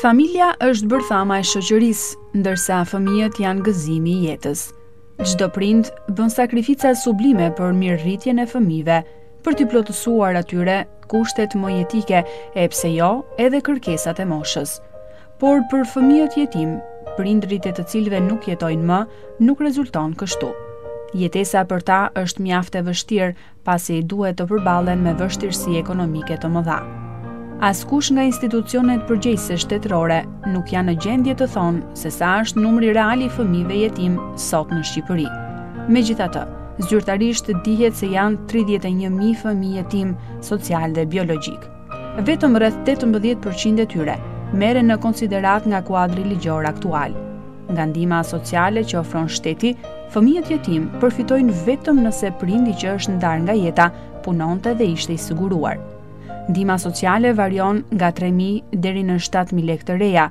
Familja është bërthama e shoqërisë, ndërsa fëmijët janë gëzimi i jetës. Çdo prind bën sakrifica sublime për mirëritjen e fëmijëve, për t'i plotësuar atyre kushtet më jetike e pse jo edhe kërkesat e moshës. Por për fëmijët jetim, prindrit e të cilëve nuk jetojnë më, nuk rezulton kështu. Jetesa për ta është mjaft e vështirë, pasi duhet të përballen me vështirësi ekonomike të mëdha. Askush nga institucionet përgjegjëse shtetërore nuk janë në gjendje të thonë se sa është numri real i fëmijëve jetim sot në Shqipëri. Megjithatë, zyrtarisht dihet se janë tridhjetë e një mijë fëmijë jetim social dhe biologjik. Vetëm rreth tetëmbëdhjetë për qind e tyre merret në konsideratë nga kuadri ligjor aktual. Nga ndihma sociale që ofron shteti, fëmijët jetim përfitojnë vetëm nëse prindi që është ndarë nga jeta punonte dhe ishte i siguruar. Ndihma sociale varion nga 3000 deri në 7000 lekë të reja,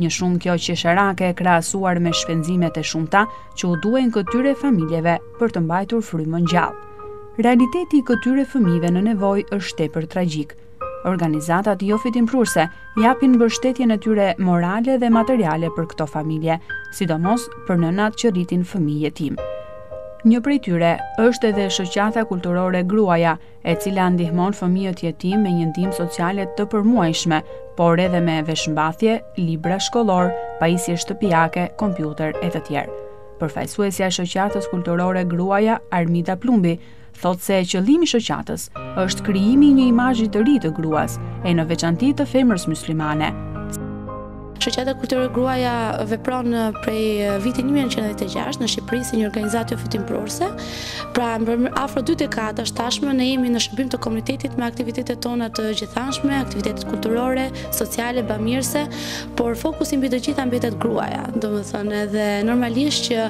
një shumë kjo qesharake e krahasuar me shpenzimet e shumta që u duhen këtyre familjeve për të mbajtur frymën gjallë. Realiteti i këtyre fëmijëve në nevojë është tepër tragjik. Organizatat jofitimprurëse japin mbështetjen e tyre morale dhe materiale për këto familje, sidomos për nënat që rritin fëmijë jetim. Një prej tyre është edhe shoqata kulturore Gruaja, e cila ndihmon fëmijët jetim me një ndihmë sociale të përmuajshme, por edhe me veshmbathje, libra shkollor, pajisje shtëpiake, kompjuter e të tjerë. Përfaqësuesja e shoqatës kulturore Gruaja, Armida Plumbi, thotë se qëllimi i shoqatës është krijimi i një imazhi të ri të gruas, e në veçanti të femrës myslimane. Shoqata Kulturore Gruaja vepron prej vitit 1996 në Shqipëri si një organizatë jofitimprurëse. Pra, për afro dy dekada tashmë ne jemi në shërbim të komunitetit me aktivitetet tona të gjithanshme, aktivitetet kulturore, sociale, bamirëse, por fokusi mbi të gjitha mbetet gruaja, domethënë edhe normalisht që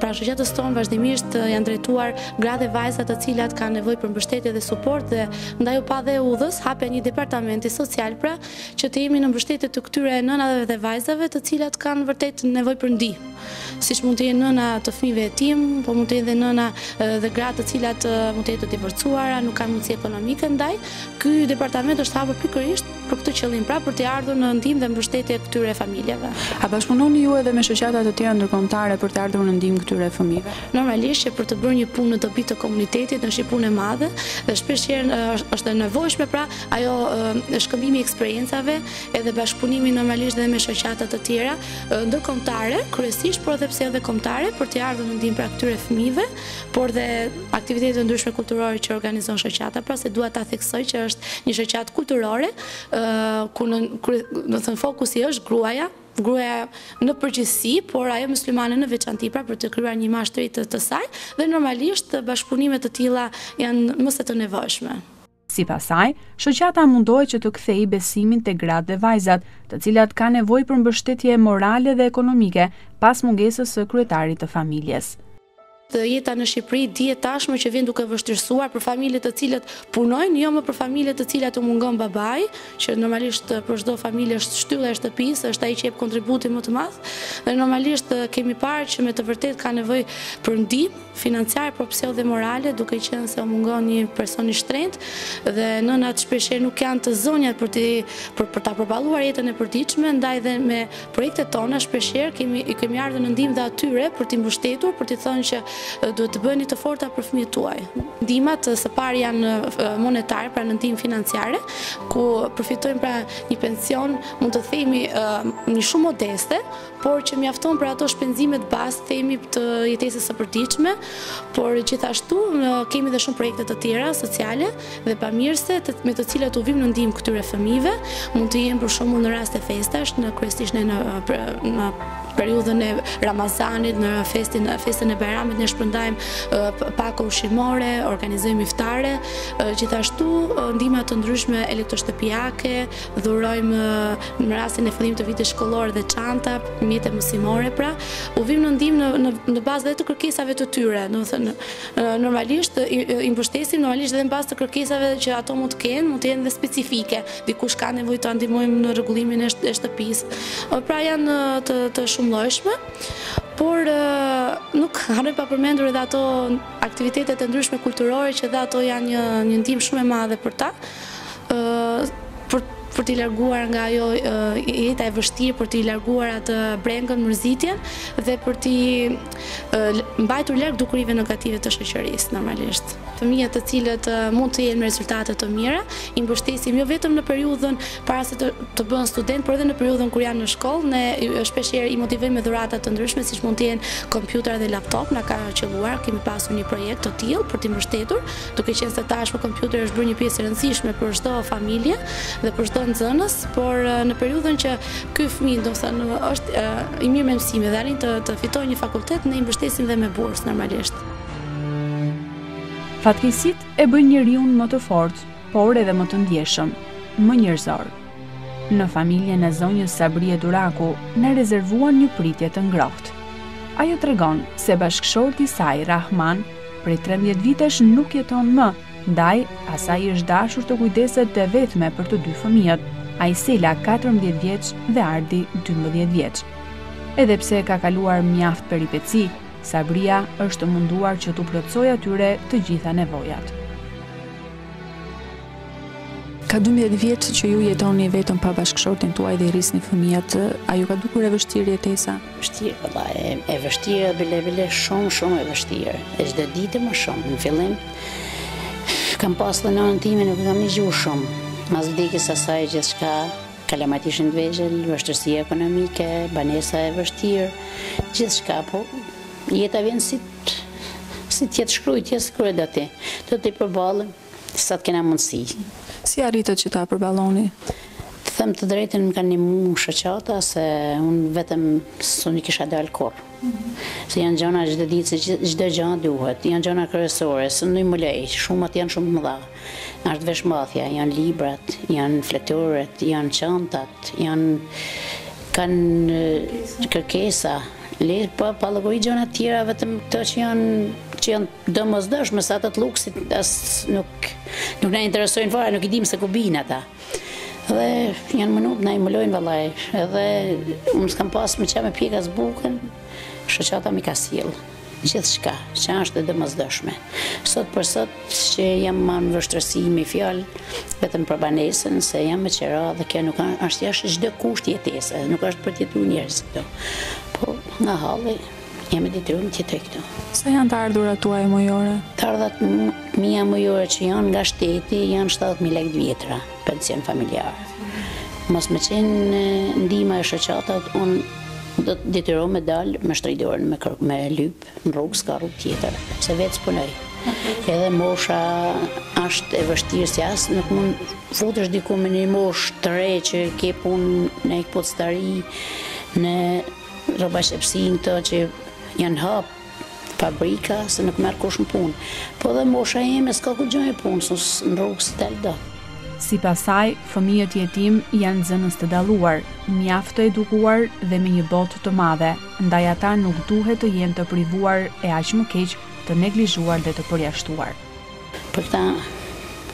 pranë shoqatës tonë vazhdimisht janë drejtuar gra dhe vajza të cilat kanë nevojë për mbështetje dhe suport dhe ndaj u pa e udhës hapja e një departamenti social pra që të jemi në mbështetje të këtyre nënave dhe vajzave të cilat kanë vërtet nevojë për ndihmë siç mund të jenë nëna të fëmijëve jetim po mund të jenë dhe nëna dhe gra të cilat mund të jenë të divorcuara nuk kanë mundësi ekonomike ndaj ky departament është hapur pikërisht për këtë qëllim, pra për t'i ardhur në ndihmë dhe mbështetje këtyre familjeve. A bashkëpunoni ju edhe me shoqata të tjera ndërkombëtare për të ardhur në ndihmë këtyre fëmijëve? Normalisht që për të bërë një punë në dobi të komunitetit është një punë e madhe dhe shpesh herë është e nevojshme pra ajo shkëmbimi i eksperiencave edhe bashkëpunimi normalisht dhe me shoqata të tjera ndërkombëtare kryesisht por edhe pse edhe kombëtare për të ardhur në ndihmë pra këtyre fëmijëve por dhe aktivitete të ndryshme kulturore që organizon shoqata, pra se dua ta theksoj që është një shoqatë kulturore, ku në, do thënë, fokusi është gruaja, gruaja në përgjithësi, por ajo muslimane në veçanti pra për të krijuar një imazh të të saj, dhe normalisht bashkëpunime të tilla janë mëse të nevojshme. Sipas saj, shoqata mundohet që të kthejë besimin te gratë dhe vajzat, të cilat kanë nevojë për mbështetje morale dhe ekonomike pas mungesës së kryetarit të familjes. Jeta në Shqipëri dihet tashmë që vjen duke vështirësuar për familjet të cilat punojnë, jo më për familjet të cilat u mungon babai, që normalisht për çdo familje është shtylla e shtëpisë, është ai që jep kontributin më të madh dhe normalisht kemi parë që me të vërtetë ka nevojë për ndihmë. financiare, por pse edhe morale, duke qenë se u mungon një person i shtrenjtë dhe nënat shpeshherë nuk janë të zonja për të për, për ta përballuar jetën e përditshme, ndaj dhe me projektet tona shpeshherë kemi i kemi ardhur në ndihmë dhe atyre për t'i mbështetur, për t'i thënë që duhet të bëni të forta për fëmijët tuaj. Ndihmat së pari janë monetare, pra në ndihmë financiare, ku përfitojnë pra një pension, mund të themi një shumë modeste, por që mjafton për ato shpenzimet bazë themi të jetesës së përditshme, por gjithashtu kemi dhe shumë projekte të tjera sociale dhe pamirëse me të cilat u vim në ndihmë këtyre fëmijëve, mund të jenë për shembull në raste festash, në kryesisht në në periudhën e Ramazanit, në festën e festën e Bajramit ne shpërndajmë pako ushqimore, organizojmë iftare, gjithashtu ndihma të ndryshme elektroshtëpiake, Dhurojmë në rastin e fillimit të vitit shkollor dhe çanta, mjete mësimore pra, u vim në ndihmë në në në bazë dhe të kërkesave të tyre, do të thënë normalisht i mbështesim normalisht edhe në bazë të kërkesave që ato mund të kenë, mund të jenë dhe specifike. Dikush ka nevojë ta ndihmojmë në rregullimin e shtëpisë. Pra janë të të shumëllojshme por nuk harroj pa përmendur edhe ato aktivitetet e ndryshme kulturore që dhe ato janë një një ndihmë shumë e madhe për ta. për t'i larguar nga ajo jeta e vështirë, për t'i larguar atë brengën, mërzitjen dhe për t'i mbajtur larg dukurive negative të shoqërisë normalisht. Fëmijët të cilët mund të jenë me rezultate të mira, i mbështesim jo vetëm në periudhën para se të, të bëhen student, por edhe në periudhën kur janë në shkollë, ne shpesh herë i motivojmë me dhurata të ndryshme, siç mund të jenë kompjutera dhe laptop, na ka qëlluar, kemi pasur një projekt të tillë për t'i mbështetur, Duke qenë se tashmë kompjuteri është bërë një pjesë e rëndësishme për çdo familje dhe për çdo nxënës, por në periudhën që ky fëmijë, do të thotë, është i mirë me mësime dhe arrin të të fitojë një fakultet, ne i mbështesim dhe me bursë normalisht. Fatkeqësitë e bëjnë njeriun më të fortë, por edhe më të ndjeshëm, më njerëzor. Në familjen e zonjës Sabrie Duraku na rezervuan një pritje të ngrohtë. Ajo tregon se bashkëshorti i saj, Rahman, Prej trembëdhjetë vitesh nuk jeton më, ndaj, asaj i është dashur të kujdeset e vetme për të dy fëmijët, Aisela, katërmbëdhjetë vjeç dhe Ardi, dymbëdhjetë vjeç. Edhe pse ka kaluar mjaft peripeci, Sabria është munduar që t'u plotësojë atyre të gjitha nevojat. Ka dymbëdhjetë vjet që ju jetoni vetëm pa bashkëshortin tuaj dhe i rrisni fëmijët, a ju ka dukur e vështirë jetesa? Vështirë valla e vështirë bile bile shumë shumë e vështirë e çdo ditë më shumë në fillim kam pas dhe nënën time nuk e kam ndi dhe shumë mas vdekjes asaj gjithçka kalamat ishin të vegjël vështirësi ekonomike banesa e vështirë gjithçka po jeta vjen si si të jetë shkrujt, të jetë shkrujt dhe ti, do t'i përballim. Sa të kena mundësi. Si arritët që ta përballoni? Të them të drejtën, më kanë ndihmu shoqata se unë vetëm s'un i kisha dalë kurrë. Se janë gjëna çdo ditë, se çdo gjë duhet. Janë gjëna kryesore, s'un me i le, shumat janë shumë të mëdha. Është veshmbathja, janë librat, janë fletoret, janë çantat, janë kanë kërkesa, le pa pa llogari gjëna të tjera vetëm këto që janë që janë Domosdoshme sa të luksit as nuk nuk na interesojnë fare, nuk i dimë se ku bijnë ata. Dhe janë munu t'na i mulojnë vallaj. Edhe unë s'kam pas më çfarë me pjek as bukën, shoqata m'i ka sjell gjithçka, që është e domosdoshme. Sot për sot që jam ma në vështirësi me fjalë, vetëm për banesën, se jam me qera dhe kjo nuk është, jashtë çdo kusht jetese, nuk është për t'jetu njerëz këtu. Po, nga halli, Jam e detyruar të jetoj këtu. Sa janë të ardhurat tuaja mujore? Të ardhurat e mia mujore që janë nga shteti janë 70.000 lekë të vjetra, pension familjar. Mos me qenë ndihma e shoqatës, unë do t'u detyro me dalë me shtri dorën, me, kërk, me lypë, në rrugë s'ka rrugë tjetër, se vetë s'punoj. Edhe mosha është e vështirë si ajo, nuk mund t'futesh diku me një moshë të re që ke punë në këpucëtari, në Rrobaqepësi këto që janë hap fabrika se nuk merr kush në punë. Po dhe mosha ime s'ka ku gjen punë, se në rrugë s'del dot. Sipas saj, fëmijët jetimë janë nxënës të dalluar, mjaft të edukuar dhe me një botë të madhe, ndaj ata nuk duhet të jenë të privuar e aq më keq të neglizhuar dhe të përjashtuar. Për këta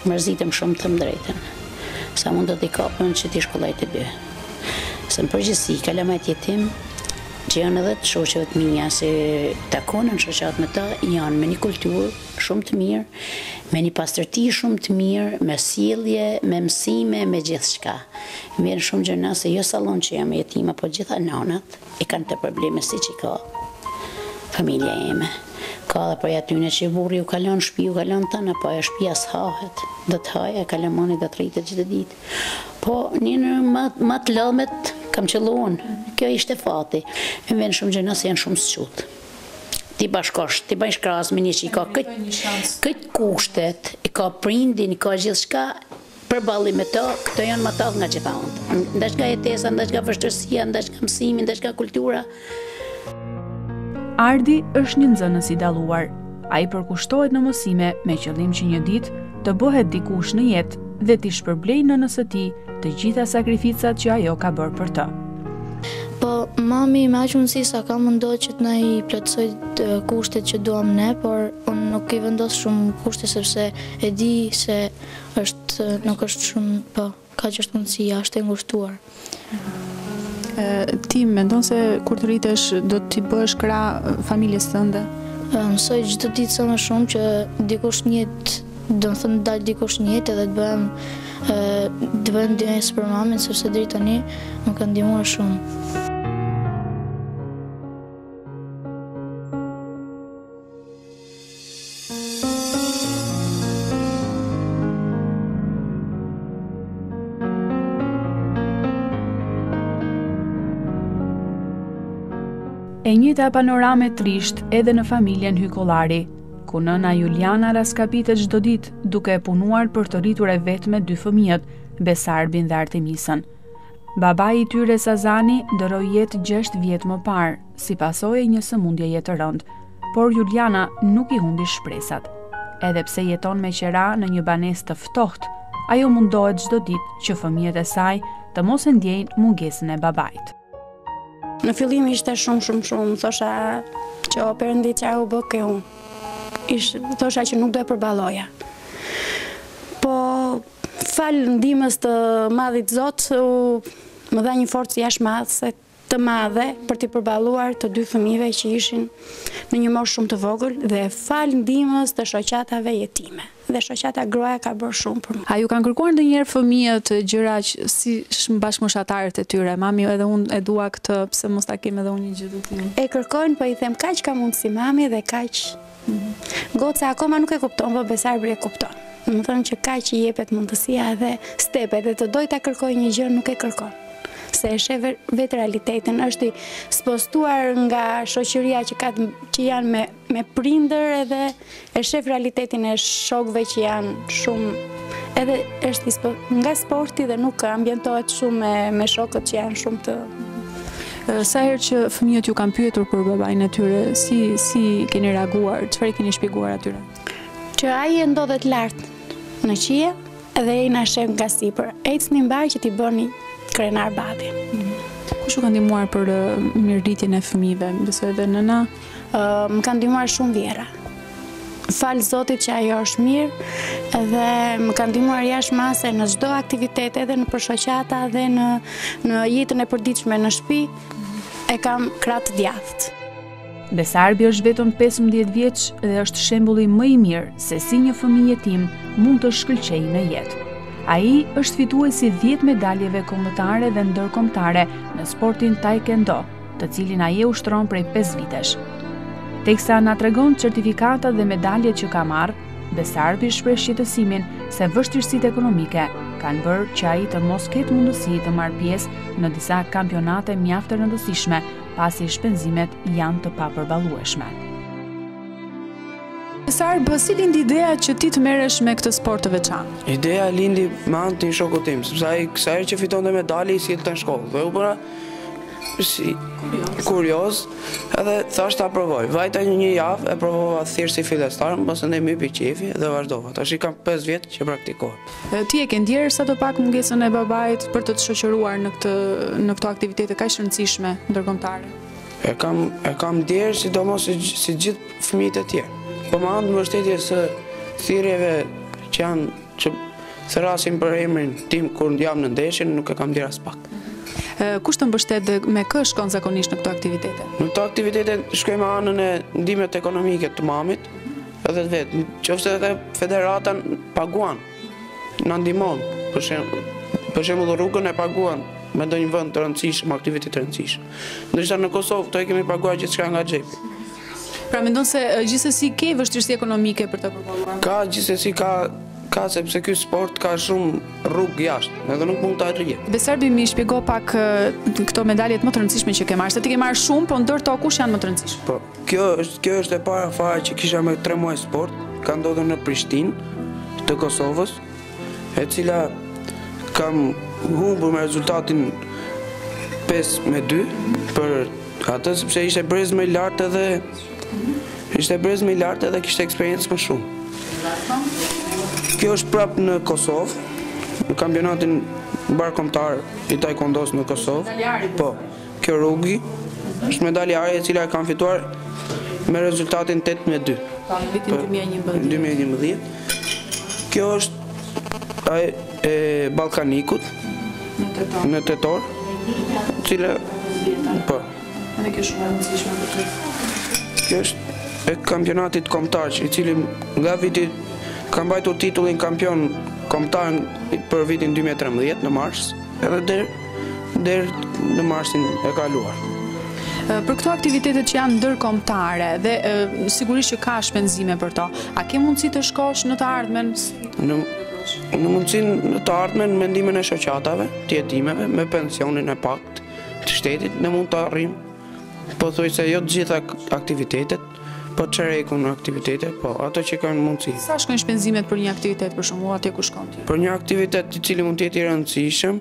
mërzitem shumë të them drejtën, sa mund të t'i kapem që t'i shkolloj të dy. Se në përgjësi, kalamajt jetim, që janë edhe të shoqeve të mija, se takohem në shoqat me ta, janë me një kulturë shumë të mirë, me një pastërti shumë të mirë, me sjellje, me mësime, me gjithçka. Më vjen shumë gjynah, se jo sall unë që kam jetima, po gjitha nanat, i kanë këto probleme siç i ka familja ime. Ka edhe prej atyne që burri ju ka lënë shpi, ju ka lënë tana, po ajo shpia s'hahet. Do të hajë, e kalamani do të rritet çdo ditë. Po një në ma të lënmet kam qëllu unë. Kjo ishte fati. Më vjen shumë gjynah se janë shumë zgjut. T'i bashkosh, t'i bëjsh krahas me një që i ka këto kushtet, i ka prindin, i ka gjithçka, Përballi me to, këto janë ma të dalë nga gjitha anët. Ndaç nga jetesa, ndaç nga vështërsia, ndaç nga mësimi, ndaç nga kultura. Ardi është një nxënës i dalluar. Ai përkushtohet në mësime me qëllim që një ditë të bëhet dikush në jetë dhe t'i shpërblejë nënës së tij të gjitha sakrificat që ajo ka bërë për të. Po, mami me aq mundësi sa ka mundohet që të na i plotësoj kushtet që duam ne, por unë nuk i vendos shumë kushte sepse e di se Është nuk është shumë po ka që është mundësia është e ngushtuar. Ti mendon se kur të rritesh do t'i bëhesh krah familjes tënde? Mësoj çdo ditë sa më shumë që dikush në jetë, domethënë dal dikush në jetë edhe të bëhem të bëhem ndihmës për mamin sepse deri tani më ka ndihmuar shumë. E njëjta panoramë e trishtë edhe në familjen Hykollari, ku nëna Juliana raskapitet çdo ditë duke punuar për të rritur e vetme dy fëmijët, Besarbin dhe Artemisën. Babai i tyre Sazani ndërroi jetë 6 vjet më parë, si pasojë e një sëmundjeje të rëndë. Por Juliana nuk i humbi shpresat. Edhe pse jeton me qera në një banesë të ftohtë, ajo mundohet çdo ditë që fëmijët e saj të mos e ndjejnë mungesën e babait. Në fillim ishte shumë shumë shumë, thosha që o përëndi ça u bë ke unë. Ishte, thosha që nuk do e përballoja. Po, falë ndihmës të madhit Zot, më dha një forcë jashtë madhë, se të madhe për t'i përballuar të dy fëmijëve që ishin në një moshë shumë të vogël dhe falë ndihmës të shoqatave jetime dhe shoqata gruaja ka bërë shumë për mua. A ju kanë kërkuar ndonjëherë fëmijët gjëra që si bashkëmoshatarët e tyre? Mami edhe unë e dua këtë, pse mos ta kem edhe unë një gjë të tillë? E kërkojnë, po i them kaq ka mundësi mami dhe kaq Goca akoma nuk e kupton, po Besarbri e kupton. Domethënë që kur i jepet mundësia edhe stepet dhe të dojë ta kërkojë një gjë nuk e kërkon. Se e shef vetë realitetin, është i spostuar nga shoqëria që, ka, që janë me, me prindër edhe e shë realitetin e shokëve që janë shumë edhe është i nga sporti dhe nuk ambientohet shumë me, me shokët që janë shumë të Sa herë që fëmijët ju kanë pyetur për babain e tyre, si si keni reaguar, çfarë i keni shpjeguar atyre? Që ai e ndodhet lart në qiell dhe ai na shef nga sipër. Ecni mbarë që ta bëni krenar babin. Kush u ka ndihmuar për mirëritjen e fëmijëve, besoj edhe nëna? Më ka ndihmuar shumë vjehrra. Falë Zotit që ajo është mirë dhe më ka ndihmuar jashtë mase në çdo aktivitet edhe nëpër shoqata dhe në jetën e përditshme në shpi e kam krah të djathtë. Besarbi është vetëm 15 vjeç dhe është shembuli më i mirë se si një fëmijë jetim mund të shkëlqejë në jetë. Ai është fitues i 10 medaljeve kombëtare dhe ndërkombëtare në sportin Taekwondo, të cilin ai e ushtron prej 5 vitesh. Teksa na tregon certifikatat dhe medaljet që ka marrë, Besarbi shpreh shqetësimin se vështirësitë ekonomike kanë bërë që ai të mos ketë mundësi të marrë pjesë në disa kampionate mjaft të rëndësishme, pasi shpenzimet janë të papërballueshme. Besarb, si lindi ideja që ti të merresh me këtë sport të veçantë? Ideja lindi me anë të një shokut tim, sepse ai sa herë që fitonte medalje i sillte në shkollë. Dhe u bëra si kurioz edhe thashë ta provoj. Vajta një një javë e provova thjesht si fillestar, mbasandaj më hipi qefi dhe vazhdova. Tashi kam 5 vjet që praktikohem. Ti e ke ndjerë sado pak mungesën e babait për të të shoqëruar në këtë në këto aktivitete kaq të rëndësishme ndërkombëtare? E kam e kam ndjerë sidomos si, si gjithë fëmijët e tjerë. Po me anë mbështetjes së thirrjeve që janë Që thërrasin për emrin tim kur jam në ndeshje, nuk e kam ndier aspak. Kush të mbështet dhe me kë shkon zakonisht në këto aktivitete? Në këto aktivitete shkoj me anën e ndihmës ekonomike të mamit, edhe të vetë, qoftë se edhe federata na paguan, na ndihmon, për shembull rrugën e paguan, me ndonjë vend të rëndësishëm, aktivitet të rëndësishëm. Ndërsa në Kosovë, këto e kemi paguar gjithçka nga xhepi. Pra mendon se gjithsesi ke vështirësi ekonomike për të përballuar? Ka gjithsesi ka ka sepse ky sport ka shumë rrugë jashtë, edhe nuk mund ta arrijë. Besarbi më shpjego pak këto medaljet më të rëndësishme që ke marrë. Se ti ke marrë shumë, po ndër to kush janë më të rëndësishme? Po, kjo është kjo është e para fare që kisha me 3 muaj sport, ka ndodhur në Prishtinë të Kosovës. e cila kam humbur me rezultatin 5 me 2 për atë sepse ishte brez më i lartë edhe ishte brez më i lartë edhe kishte eksperiencë më shumë. Kjo është prap në Kosovë, në kampionatin mbarëkomtar të taekwondos në Kosovë. Po. Kjo rrugi është medalje ari e cila e kam fituar me rezultatin 8 me 2. Pra në vitin 2011. 2011. Kjo është e Ballkanikut në tetor. Në tetor. Cila po. Edhe kjo shumë e rëndësishme për ty. Kjo është e kampionatit kombëtar, i cili nga viti kam mbajtur titullin kampion kombëtar për vitin 2013 në mars, edhe deri Deri në marsin e kaluar. Për këto aktivitetet që janë ndërkombëtare dhe sigurisht që ka shpenzime për to, a ke mundësi të shkosh në të ardhmen? Në mundësi në të ardhmen me ndihmën e shoqatave, të jetimeve, me pensionin e pakt të shtetit, ne mund të arrijmë, pothuajse jo të gjitha aktivitetet, po çerekun e aktiviteteve, po ato që kanë mundësi. Sa shkojnë shpenzimet për një aktivitet për shembull, atje ku shkon? Për një aktivitet i cili mund të jetë i rëndësishëm,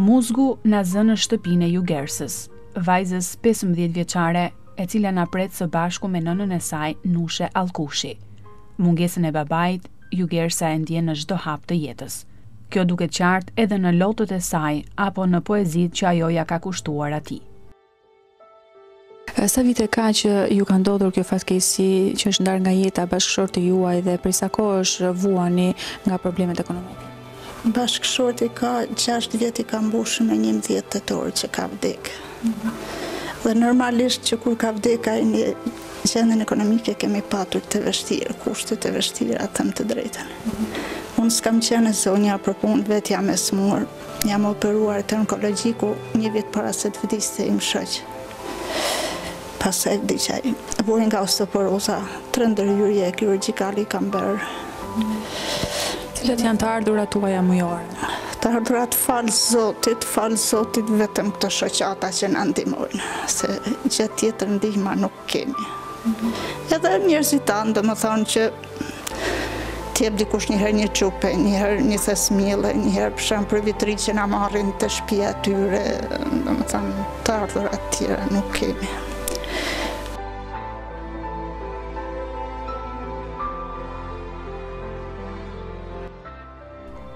Muzgu na zë në shtëpinë e Jugersës, vajzës pesëmbëdhjetë vjeçare, e cila na pret së bashku me nënën e saj, Nushe Allkushi. Mungesën e babait, Jugersa e ndjen në çdo hap të jetës. Kjo duket qartë edhe në lotët e saj apo në poezitë që ajo ia ka kushtuar atij. Sa vite ka që ju ka ndodhur kjo fatkeqësi që është ndarë nga jeta bashkëshorti juaj dhe prej sa kohësh vuani nga problemet ekonomike? Bashkëshorti ka 6 vjet i ka mbushur me 11 tetor që ka vdek. Dhe normalisht që kur ka vdek ai ne gjendjen ekonomike e kemi patur të vështirë, kushte të vështira, të them të drejtën. Unë s'kam qenë e zonja për punë, vetë jam e sëmurë, Jam operuar te onkologjiku një vit para se të vdiste im shoq. Pastaj vdiq ai. Vuaj nga osteoporoza, tre ndërhyrje kirurgjikale i kam bërë. Cilat janë të ardhurat tuaja mujore? Të ardhurat falë Zotit, falë Zotit vetëm këto shoqata që na ndihmojnë, se gjë tjetër, ndihma nuk kemi. Edhe njerëzit tanë, domethënë që Të jep dikush një herë një çupe, një herë një thes miell, një herë për shembull për Vit të Ri që na marrin te shtëpia tyre, domethënë të ardhura të tjera nuk kemi.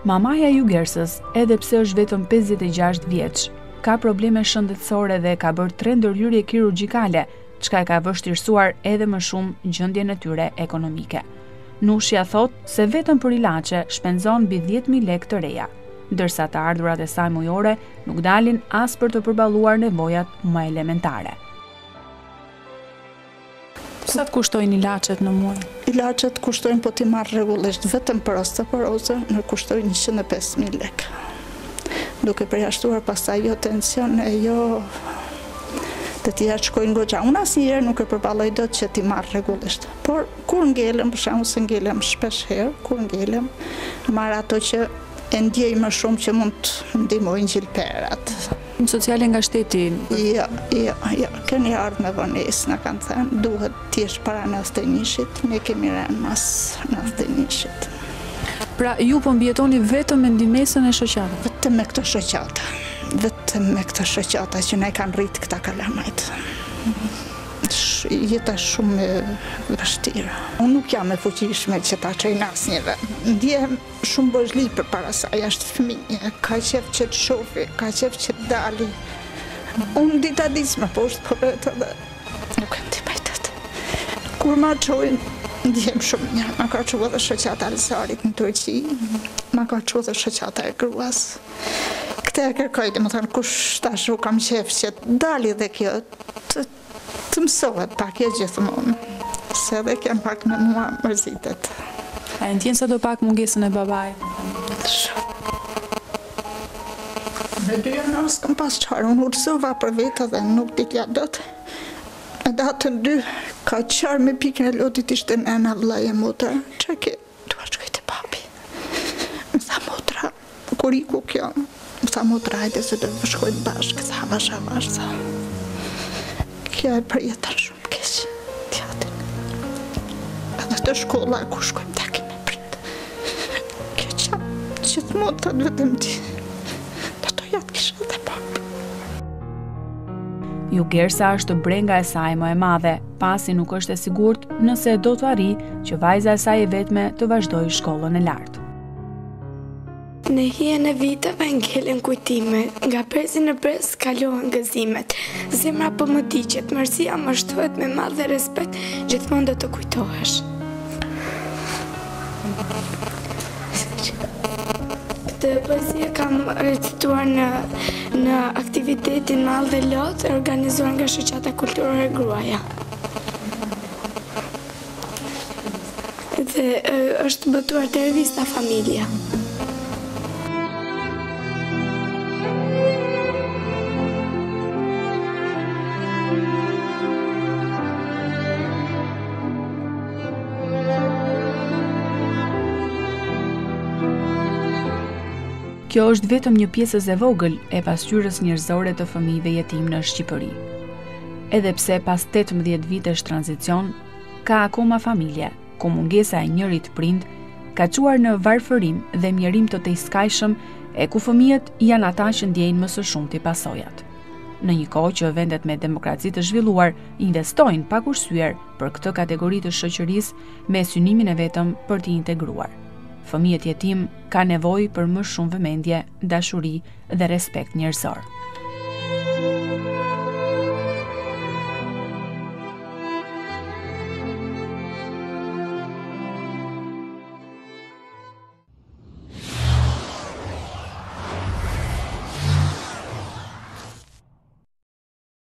Mamaja e Jugersës, edhe pse është vetëm 56 vjeç, ka probleme shëndetësore dhe ka bërë tre ndërhyrje kirurgjikale, çka e ka vështirësuar edhe më shumë gjendjen e tyre ekonomike. Nushja thotë se vetëm për ilaçe shpenzon mbi 10.000 lekë të reja, ndërsa të ardhurat e saj mujore nuk dalin as për të përballuar nevojat më elementare. Sa të kushtojnë ilaçet në muaj? Ilaçet kushtojnë po t'i marr rregullisht vetëm për osteoporozë, më kushtojnë 105.000 lekë. Duke përjashtuar pastaj jo tension e jo Të tjerat shkojnë goxha. Unë asnjëherë nuk e përballoj dot që t'i marr rregullisht. Por kur ngelem, për shembull se ngelem shpesh herë, kur ngelem, marr ato që e ndjej më shumë që mund të ndihmojnë gjilpërat. Në sociale nga shteti? Jo, jo, jo. Keni ardhë me vonesë, na kanë thënë, duhet t'ishe para nëntëdhjetenjëshit, ne kemi rënë mas nëntëdhjetenjëshit. Pra, ju po mbijetoni vetëm me ndihmesën e shoqatave? Vetëm me këto shoqata. Vetëm me këto shoqata që na i kanë rritë këta kalamajtë. Jeta shumë e vështirë. Unë nuk jam e fuqishme që ta çoj në asnjë vend. Ndjehem shumë bojli për para saj. Është fëmijë. Ka qejf që të shofi, ka qejf që të dali. Unë dita-ditës më poshtë po vete dhe. Nuk e ndihmoj dot. Kur ma çojnë, ndjehem shumë mirë. Ma ka çu edhe shoqata e Alsarit në Turqi, ma ka çu edhe shoqata e gruas. Këtë e kërkoj, domethënë kështu kam qejf që të dali dhe kjo, të mësohet pak, jo gjithmonë. Se edhe kjo pak me mua mërzitet. A e ndjen sadopak mungesën e babait? Shumë. Në dy janar s'kam pas qarë unë u rrëzova për vete dhe nuk dija dot në datën dy ka qarë me pikën e lotit ishte nëna vëllai e motra që ke tha që qante për babin më tha motra kur iku kjo më tha motra hajde se do të shkojmë bashkë tha avash avash tha Kjo e përjeton shumë keq t'jatin. Edhe te shkolla kur shkojmë ta kemi prit. Kjo qa gjithmonë të vetëm ti. Do të jatë kisha dhe babë. Jugersa është brenga e saj më e madhe, pasi nuk është e sigurt nëse do të arri që vajza e saj e vetme të vazhdojë shkollën e lartë. Në hijen e viteve ngelen kujtimet, nga brezi në brez kalohen gëzimet. Zemra po më digjet, mërzia më shtohet me mall dhe respekt, gjithmonë do të kujtohesh. Këtë poezi e kam recituar në në aktivitetin Mall dhe Lot e organizuar nga Shoqata Kulturore Gruaja. Dhe është botuar te revista Familja. Kjo është vetëm një pjesëz e vogël e pasqyrës njerëzore të fëmijëve jetimë në Shqipëri. Edhe pse pas 18 vitesh tranzicion, ka akoma familje, ku mungesa e njërit prind ka çuar në varfërim dhe mjerim të tejskajshëm e ku fëmijët janë ata që ndjejnë më së shumti pasojat. Në një kohë që vendet me demokraci të zhvilluar investojnë pa kursyer për këtë kategori të shoqërisë me synimin e vetëm për t'i integruar. Fëmijët jetim ka nevojë për më shumë vëmendje, dashuri dhe respekt njerëzor.